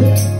Amen.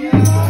Yeah.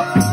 Thank